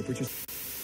Help her just.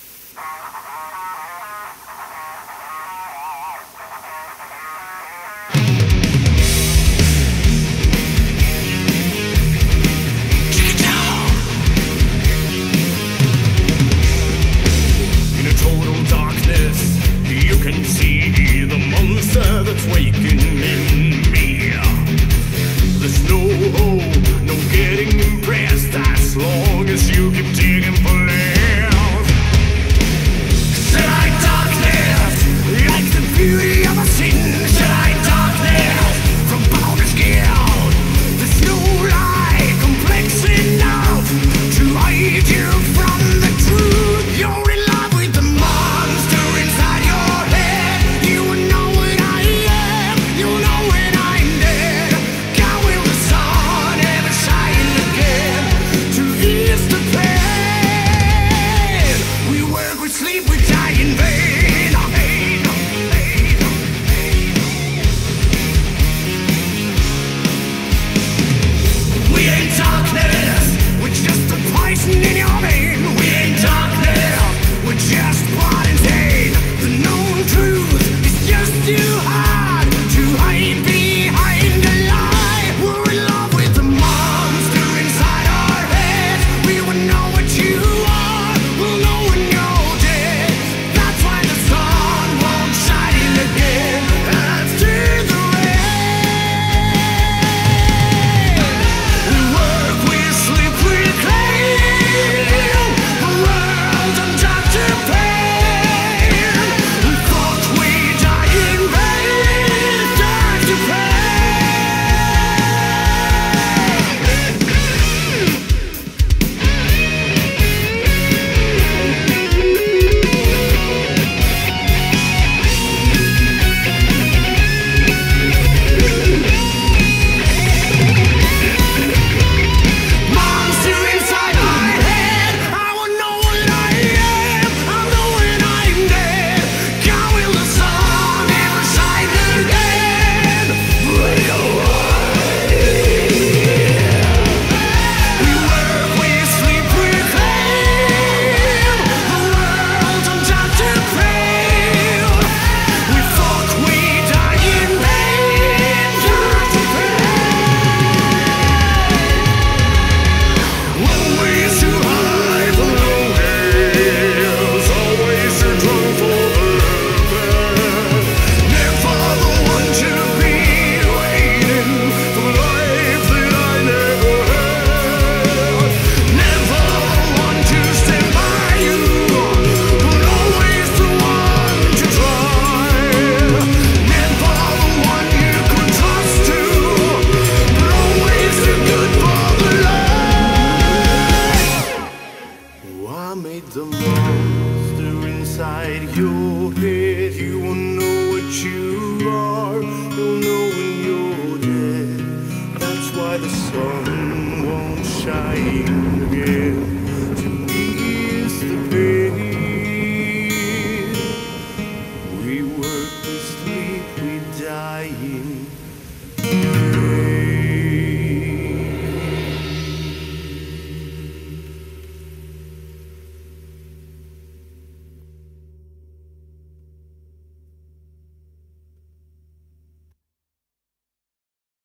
you high. your head, you will know what you are. You'll know when you're dead. That's why the sun won't shine again.